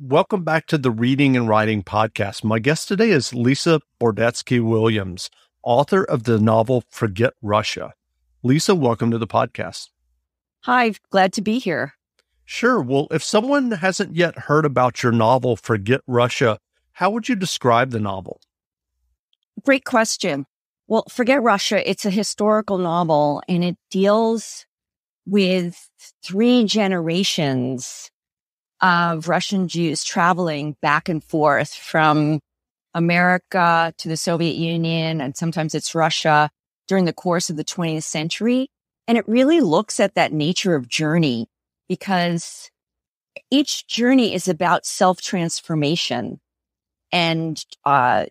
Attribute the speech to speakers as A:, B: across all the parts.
A: Welcome back to the Reading and Writing Podcast. My guest today is Lisa Bordetsky Williams, author of the novel Forget Russia. Lisa, welcome to the podcast.
B: Hi, glad to be here.
A: Sure. Well, if someone hasn't yet heard about your novel, Forget Russia, how would you describe the novel?
B: Great question. Well, Forget Russia, it's a historical novel and it deals with three generations of Russian Jews traveling back and forth from America to the Soviet Union, and sometimes it's Russia during the course of the 20th century. And it really looks at that nature of journey because each journey is about self transformation and, uh,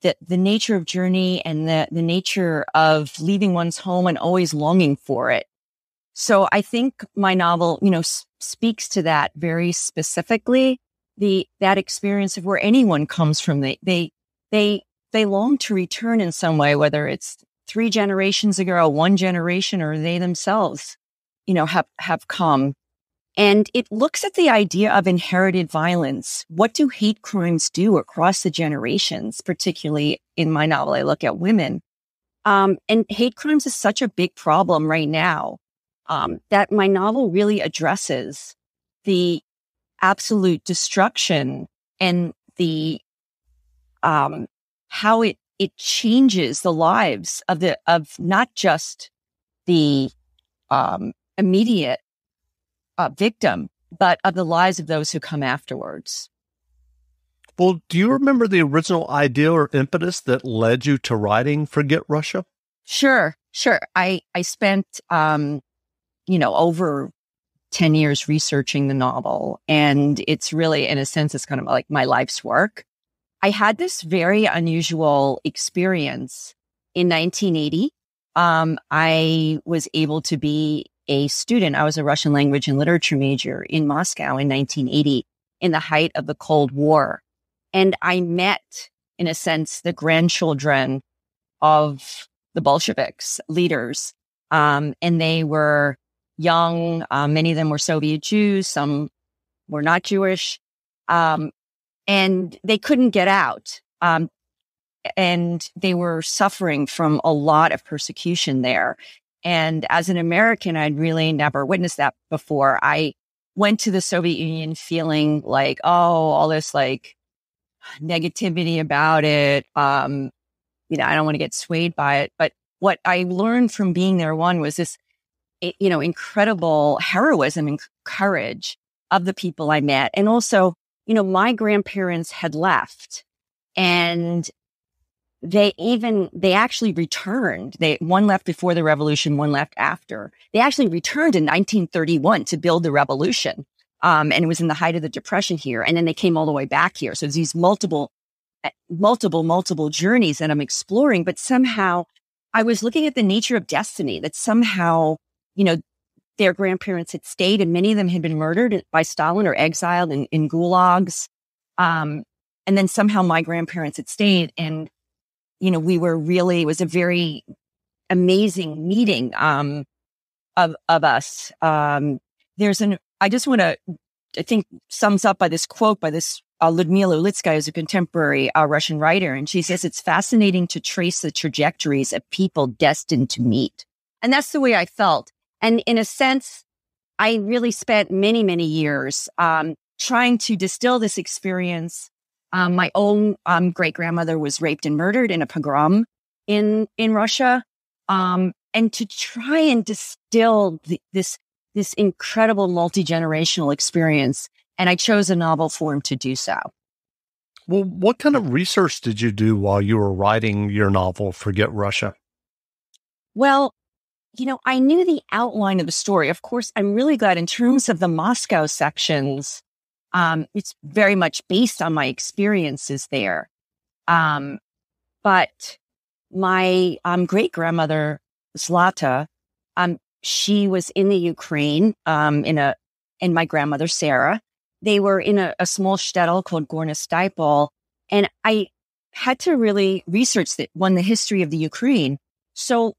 B: the, the nature of journey and the, the nature of leaving one's home and always longing for it. So I think my novel, you know, s- speaks to that very specifically. The, that experience of where anyone comes from, they, they, they, they long to return in some way, whether it's three generations ago, one generation, or they themselves, you know, have, have come. And it looks at the idea of inherited violence. What do hate crimes do across the generations? Particularly in my novel, I look at women. Um, and hate crimes is such a big problem right now um, that my novel really addresses the absolute destruction and the um, how it it changes the lives of the of not just the um, immediate uh, victim, but of the lives of those who come afterwards.
A: Well, do you remember the original idea or impetus that led you to writing Forget Russia?
B: Sure, sure. I I spent um, you know, over 10 years researching the novel. And it's really, in a sense, it's kind of like my life's work. I had this very unusual experience in 1980. Um, I was able to be a student. I was a Russian language and literature major in Moscow in 1980 in the height of the Cold War. And I met, in a sense, the grandchildren of the Bolsheviks leaders. Um, and they were young. Um, many of them were Soviet Jews. Some were not Jewish. Um, and they couldn't get out. Um, and they were suffering from a lot of persecution there. And as an American, I'd really never witnessed that before. I went to the Soviet Union feeling like, oh, all this like negativity about it. Um, you know, I don't want to get swayed by it. But what I learned from being there, one was this you know, incredible heroism and courage of the people I met. And also, you know, my grandparents had left and they even, they actually returned. They, one left before the revolution, one left after. They actually returned in 1931 to build the revolution. Um, and it was in the height of the depression here. And then they came all the way back here. So these multiple, eh, multiple, multiple journeys that I'm exploring, but somehow I was looking at the nature of destiny that somehow you know, their grandparents had stayed and many of them had been murdered by Stalin or exiled in, in gulags. Um, and then somehow my grandparents had stayed and, you know, we were really, it was a very amazing meeting, um, of, of us. Um, there's an, I just want to, I think sums up by this quote by this uh, Ludmila Ulitskaya is a contemporary uh, Russian writer. And she says, it's fascinating to trace the trajectories of people destined to meet. And that's the way I felt. And in a sense, I really spent many, many years um, trying to distill this experience. Um, my own um, great grandmother was raped and murdered in a pogrom in in Russia, um, and to try and distill the, this this incredible multi generational experience. And I chose a novel form to do so.
A: Well, what kind of research did you do while you were writing your novel, Forget Russia?
B: Well, you know, I knew the outline of the story. Of course, I'm really glad in terms of the Moscow sections. Um, it's very much based on my experiences there. Um, but my um, great grandmother, Zlata, um, she was in the Ukraine, um, in a, and my grandmother, Sarah, they were in a, a small shtetl called Gornostaypol. And I had to really research that one, the history of the Ukraine. So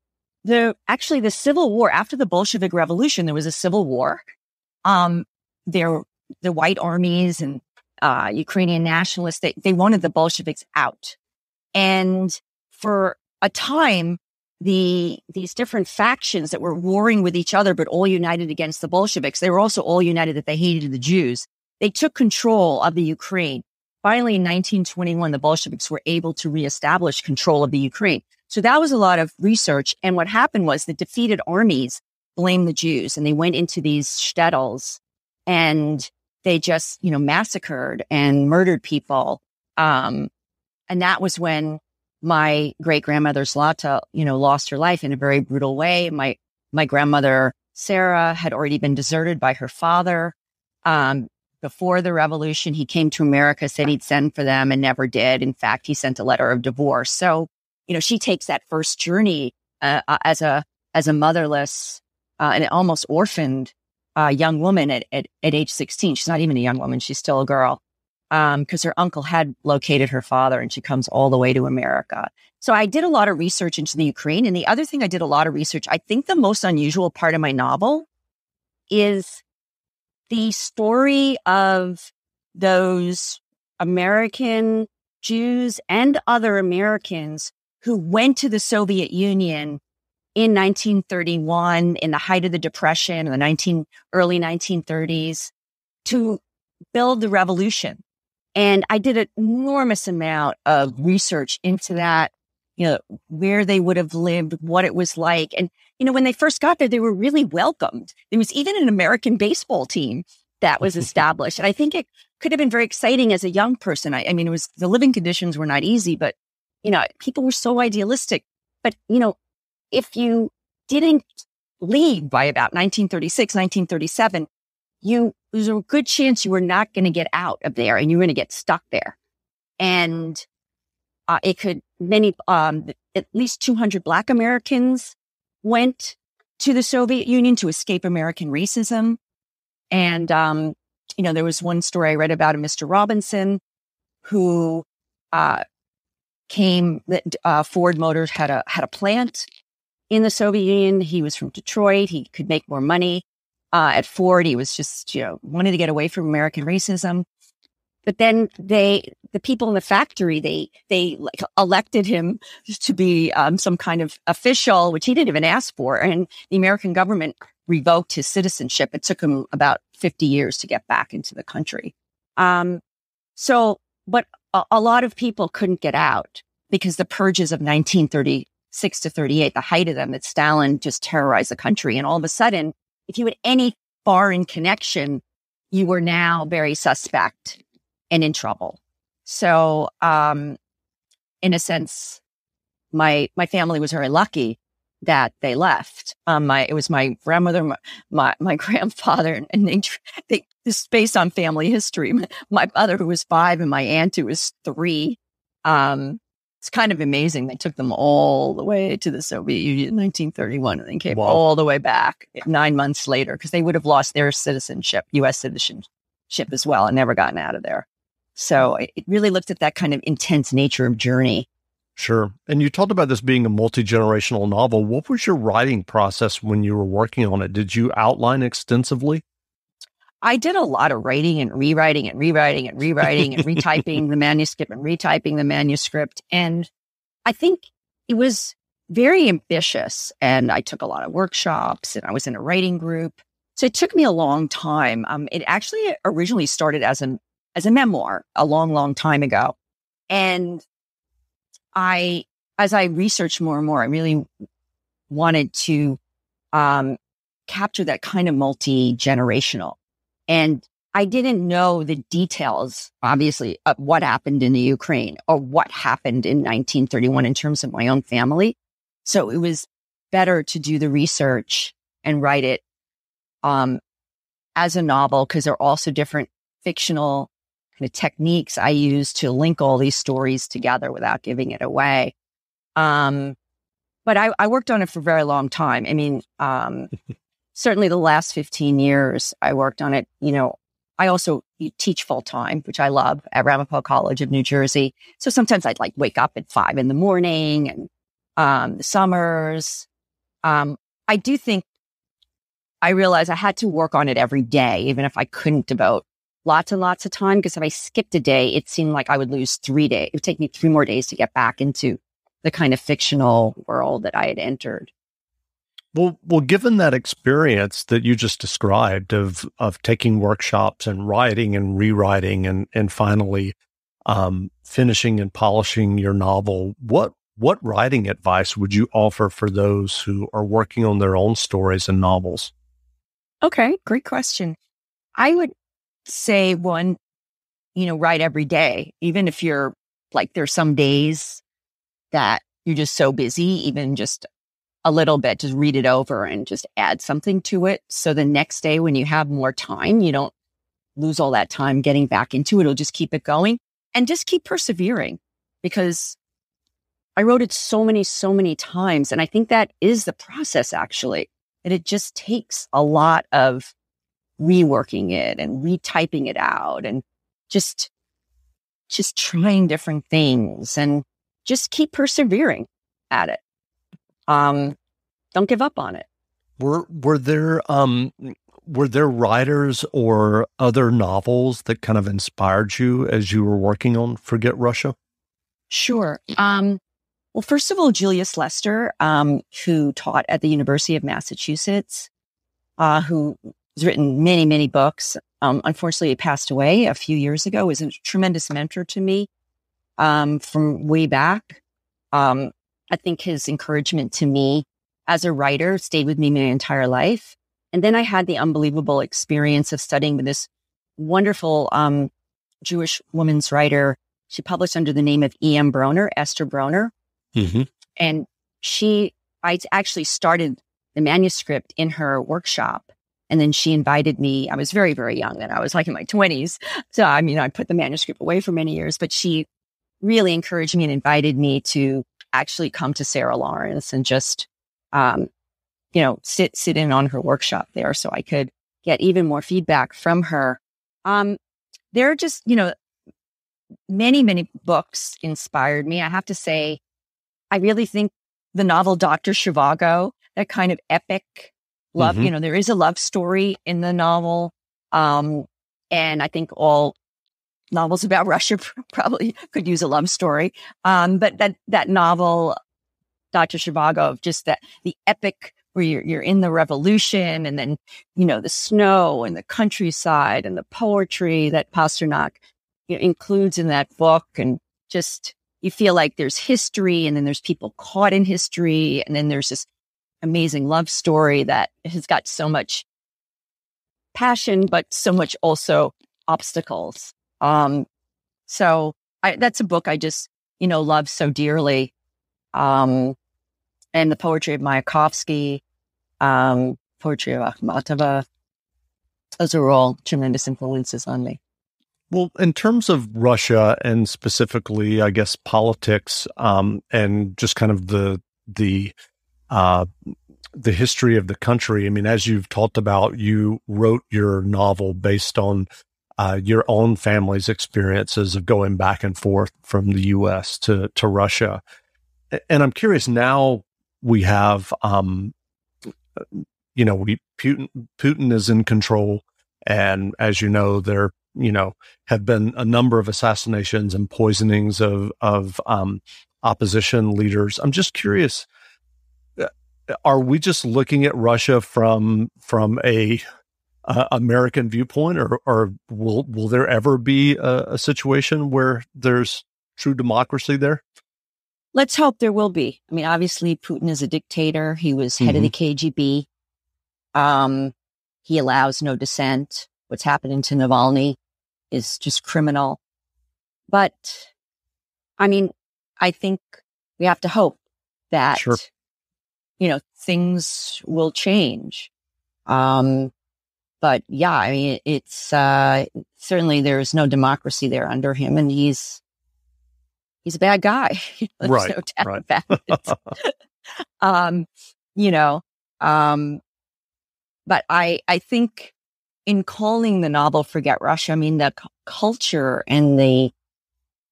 B: the actually the civil war after the Bolshevik Revolution, there was a civil war. Um, there the white armies and uh, Ukrainian nationalists. They, they wanted the Bolsheviks out. And for a time, the, these different factions that were warring with each other, but all united against the Bolsheviks, they were also all united that they hated the Jews. They took control of the Ukraine. Finally, in 1921, the Bolsheviks were able to reestablish control of the Ukraine. So that was a lot of research. And what happened was the defeated armies blamed the Jews and they went into these shtetls and they just, you know, massacred and murdered people. Um, and that was when my great grandmother Zlata, you know, lost her life in a very brutal way. My, my grandmother Sarah had already been deserted by her father. Um, before the revolution, he came to America, said he'd send for them and never did. In fact, he sent a letter of divorce. So, you know, she takes that first journey uh, uh as a, as a motherless uh, and almost orphaned uh, young woman at, at, at age 16. She's not even a young woman. She's still a girl. Um, cause her uncle had located her father and she comes all the way to America. So I did a lot of research into the Ukraine. And the other thing I did a lot of research, I think the most unusual part of my novel is the story of those American Jews and other Americans who went to the Soviet Union in 1931 in the height of the depression in the 19 early 1930s to build the revolution. And i did an enormous amount of research into that you know where they would have lived what it was like and you know when they first got there they were really welcomed. There was even an american baseball team that was established and i think it could have been very exciting as a young person. I, I mean it was the living conditions were not easy but you know people were so idealistic. But you know if you didn't leave by about 1936, 1937, you, there's a good chance you were not going to get out of there and you were going to get stuck there. And uh, it could, many, um, at least 200 Black Americans went to the Soviet Union to escape American racism. And, um, you know, there was one story I read about a Mr. Robinson who, uh, came, uh, Ford Motors had a, had a plant in the Soviet Union. He was from Detroit. He could make more money. Uh, at Ford, he was just, you know, wanted to get away from American racism. But then they, the people in the factory, they, they like elected him to be um, some kind of official, which he didn't even ask for. And the American government revoked his citizenship. It took him about 50 years to get back into the country. Um, so, but a, a lot of people couldn't get out because the purges of 1936 to 38, the height of them, that Stalin just terrorized the country. And all of a sudden, if you had any foreign connection, you were now very suspect and in trouble. So, um, in a sense, my, my family was very lucky that they left. Um, my, it was my grandmother, my, my, my grandfather, and they, they, this based on family history. My mother, who was five, and my aunt, who was three, um, it's kind of amazing. They took them all the way to the Soviet Union in 1931 and then came wow. all the way back nine months later because they would have lost their citizenship, U.S. citizenship as well, and never gotten out of there. So it really looked at that kind of intense nature of journey.
A: Sure. And you talked about this being a multi generational novel. What was your writing process when you were working on it? Did you outline extensively?
B: I did a lot of writing and rewriting and rewriting and rewriting and retyping the manuscript and retyping the manuscript. And I think it was very ambitious. And I took a lot of workshops and I was in a writing group. So it took me a long time. Um, it actually originally started as an as a memoir a long, long time ago. And I, as I researched more and more, I really wanted to um, capture that kind of multi generational and I didn't know the details, obviously, of what happened in the Ukraine or what happened in 1931 in terms of my own family. So it was better to do the research and write it um, as a novel because there are also different fictional kind of techniques I use to link all these stories together without giving it away. Um, but I, I, worked on it for a very long time. I mean, um, certainly the last 15 years I worked on it, you know, I also teach full time, which I love at Ramapo College of New Jersey. So sometimes I'd like wake up at five in the morning and, um, the summers. Um, I do think I realized I had to work on it every day, even if I couldn't devote lots and lots of time because if I skipped a day, it seemed like I would lose three days. It would take me three more days to get back into the kind of fictional world that I had entered.
A: Well, well, given that experience that you just described of of taking workshops and writing and rewriting and and finally um, finishing and polishing your novel, what what writing advice would you offer for those who are working on their own stories and novels?
B: Okay, great question. I would say one, you know, write every day, even if you're like there's some days that you're just so busy, even just a little bit, just read it over and just add something to it. So the next day when you have more time, you don't lose all that time getting back into it. It'll just keep it going and just keep persevering because I wrote it so many, so many times. And I think that is the process actually, And it just takes a lot of reworking it and retyping it out and just, just trying different things and just keep persevering at it. Um, don't give up on it.
A: Were were there um were there writers or other novels that kind of inspired you as you were working on Forget Russia?
B: Sure. Um, well, first of all, Julius Lester, um, who taught at the University of Massachusetts, uh, who has written many, many books. Um, unfortunately, he passed away a few years ago. Was a tremendous mentor to me um, from way back. Um, I think his encouragement to me as a writer stayed with me my entire life. And then I had the unbelievable experience of studying with this wonderful um, Jewish woman's writer. She published under the name of E.M. Broner, Esther Broner. Mm-hmm. And she, I actually started the manuscript in her workshop. And then she invited me. I was very, very young then. I was like in my 20s. So, I mean, I put the manuscript away for many years, but she really encouraged me and invited me to actually come to Sarah Lawrence and just, um, you know, sit, sit in on her workshop there so I could get even more feedback from her. Um, there are just, you know, many, many books inspired me. I have to say, I really think the novel Dr. Zhivago, that kind of epic love, mm-hmm. you know, there is a love story in the novel. Um, and I think all novels about Russia probably could use a love story. Um, but that, that novel, Dr. Zhivago, just that the epic where you're, you're in the revolution and then, you know, the snow and the countryside and the poetry that Pasternak you know, includes in that book. And just, you feel like there's history and then there's people caught in history. And then there's this amazing love story that has got so much passion, but so much also obstacles. Um, so I, that's a book I just, you know, love so dearly. Um, and the poetry of Mayakovsky, um, poetry of Akhmatova. Those are all tremendous influences on me.
A: Well, in terms of Russia and specifically, I guess politics, um, and just kind of the the uh, the history of the country. I mean, as you've talked about, you wrote your novel based on uh, your own family's experiences of going back and forth from the U.S. to to Russia, and I'm curious now we have, um, you know, we Putin Putin is in control, and as you know, there you know have been a number of assassinations and poisonings of of um, opposition leaders. I'm just curious. Are we just looking at Russia from from a uh, American viewpoint, or, or will will there ever be a, a situation where there's true democracy there?
B: Let's hope there will be. I mean, obviously, Putin is a dictator. He was head mm-hmm. of the KGB. Um, he allows no dissent. What's happening to Navalny is just criminal. But I mean, I think we have to hope that, sure. You know, things will change. Um, but yeah, I mean, it's, uh, certainly there's no democracy there under him and he's, he's a bad guy. there's
A: right,
B: no doubt
A: right.
B: about it. um, you know, um, but I, I think in calling the novel Forget Russia, I mean, the c- culture and the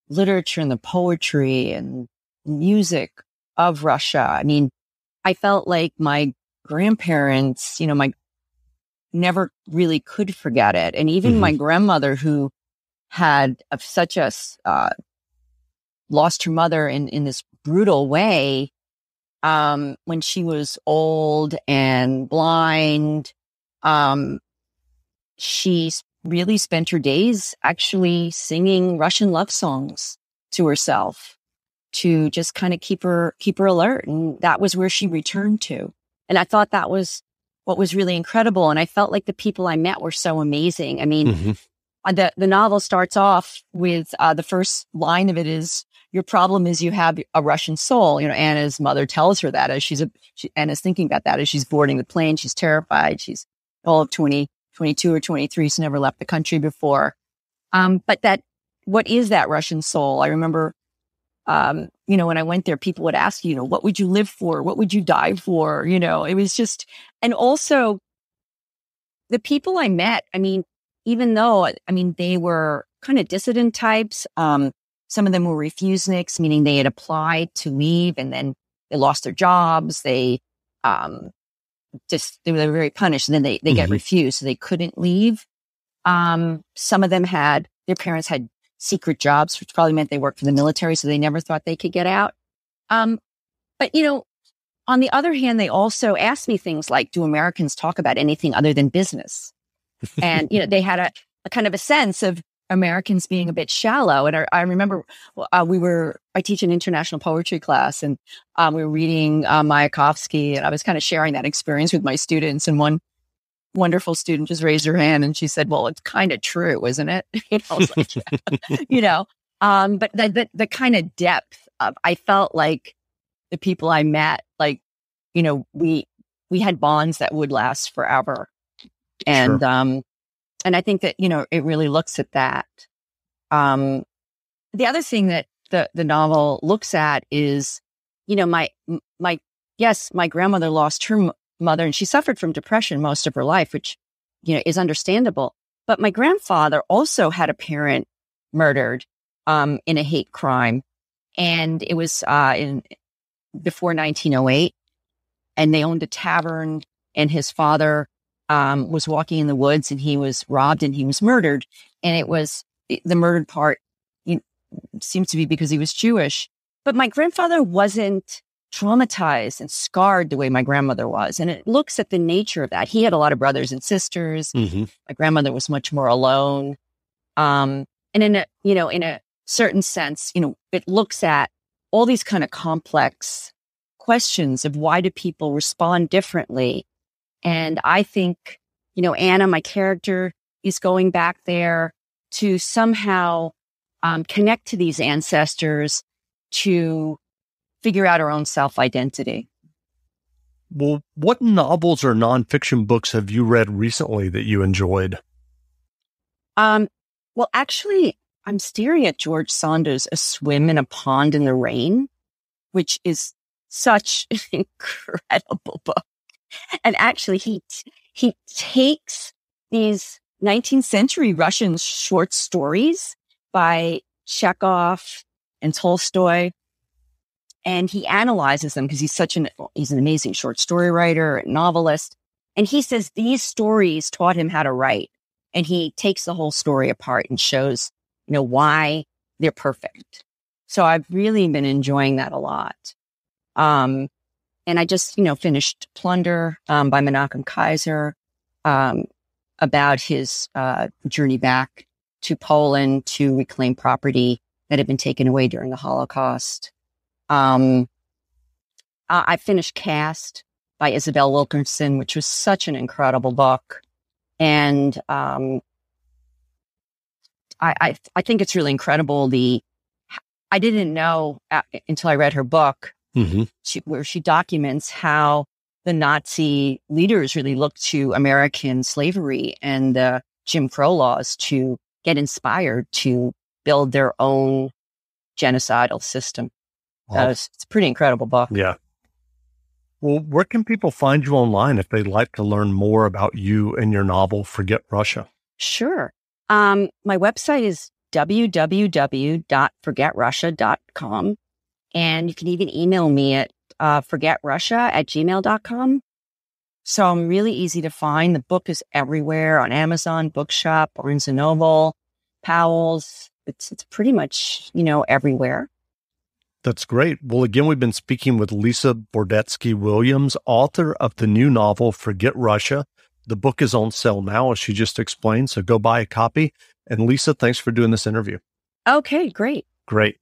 B: literature and the poetry and music of Russia. I mean, I felt like my grandparents, you know, my never really could forget it. And even mm-hmm. my grandmother, who had a, such a uh, lost her mother in in this brutal way, um, when she was old and blind, um, she really spent her days actually singing Russian love songs to herself to just kind of keep her keep her alert and that was where she returned to. And i thought that was what was really incredible and i felt like the people i met were so amazing. I mean mm-hmm. Uh, the the novel starts off with uh, the first line of it is your problem is you have a russian soul. You know anna's mother tells her that as she's a she, anna's thinking about that as she's boarding the plane. She's terrified. She's all of 20 22 or 23 she's never left the country before. Um, but that what is that russian soul? I remember um, you know, when I went there, people would ask, you know, what would you live for? What would you die for? You know, it was just, and also the people I met, I mean, even though, I mean, they were kind of dissident types, um, some of them were refuseniks, meaning they had applied to leave and then they lost their jobs. They, um, just, they were very punished and then they, they mm-hmm. get refused. So they couldn't leave. Um, some of them had, their parents had secret jobs, which probably meant they worked for the military. So they never thought they could get out. Um, but you know, on the other hand, they also asked me things like, do Americans talk about anything other than business? and, you know, they had a, a, kind of a sense of Americans being a bit shallow. And I, I remember uh, we were, I teach an international poetry class and um, we were reading uh, Mayakovsky and I was kind of sharing that experience with my students. And one wonderful student just raised her hand and she said, well, it's kind of true, isn't it? you know, like, yeah. you know, um, but the, the, the kind of depth of, I felt like the people I met, like, you know, we, we had bonds that would last forever. And, sure. um, and I think that, you know, it really looks at that. Um, the other thing that the, the novel looks at is, you know, my, my, yes, my grandmother lost her mother and she suffered from depression most of her life, which, you know, is understandable. But my grandfather also had a parent murdered, um, in a hate crime. And it was, uh, in before 1908 and they owned a tavern and his father, um, was walking in the woods and he was robbed and he was murdered. And it was the murdered part you know, seems to be because he was Jewish. But my grandfather wasn't traumatized and scarred the way my grandmother was. And it looks at the nature of that. He had a lot of brothers and sisters. Mm-hmm. My grandmother was much more alone. Um, and in a, you know, in a certain sense, you know, it looks at all these kind of complex questions of why do people respond differently? And I think, you know, Anna, my character, is going back there to somehow um, connect to these ancestors to figure out our own self identity.
A: Well, what novels or nonfiction books have you read recently that you enjoyed?
B: Um, well, actually, I'm staring at George Saunders' A Swim in a Pond in the Rain, which is such an incredible book. And actually, he, he takes these 19th century Russian short stories by Chekhov and Tolstoy and he analyzes them because he's such an he's an amazing short story writer, and novelist, and he says these stories taught him how to write, and he takes the whole story apart and shows you know why they're perfect. So I've really been enjoying that a lot. Um, and I just you know finished Plunder um, by Menachem Kaiser um, about his uh, journey back to Poland to reclaim property that had been taken away during the Holocaust. Um, I finished Caste by Isabel Wilkerson, which was such an incredible book. And um, I, I, I think it's really incredible. The I didn't know uh, until I read her book, mm-hmm. she, where she documents how the Nazi leaders really looked to American slavery and the Jim Crow laws to get inspired to build their own genocidal system. Wow. it's, it's a pretty incredible book.
A: Yeah. Well, where can people find you online if they'd like to learn more about you and your novel, Forget Russia?
B: Sure. Um, my website is www.forgetrussia.com. And you can even email me at uh, forgetrussia at gmail.com. So I'm really easy to find. The book is everywhere on Amazon, Bookshop, Barnes and Noble, Powell's. It's it's pretty much, you know, everywhere.
A: That's great. Well, again, we've been speaking with Lisa Bordetsky Williams, author of the new novel, Forget Russia. The book is on sale now, as she just explained. So go buy a copy. And Lisa, thanks for doing this interview.
B: Okay, great.
A: Great.